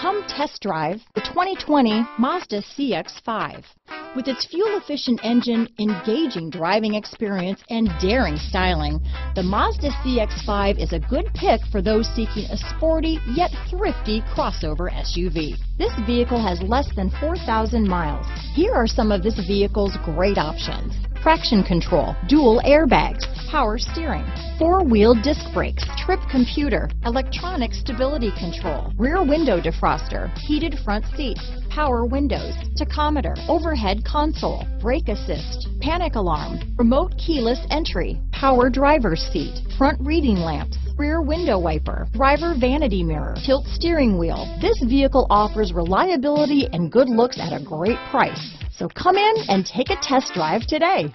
Come test drive the 2020 Mazda CX-5. With its fuel-efficient engine, engaging driving experience, and daring styling, the Mazda CX-5 is a good pick for those seeking a sporty yet thrifty crossover SUV. This vehicle has less than 4,000 miles. Here are some of this vehicle's great options. Traction control, dual airbags, power steering, four-wheel disc brakes, trip computer, electronic stability control, rear window defroster, heated front seats, power windows, tachometer, overhead console, brake assist, panic alarm, remote keyless entry, power driver's seat, front reading lamps, rear window wiper, driver vanity mirror, tilt steering wheel. This vehicle offers reliability and good looks at a great price. So come in and take a test drive today.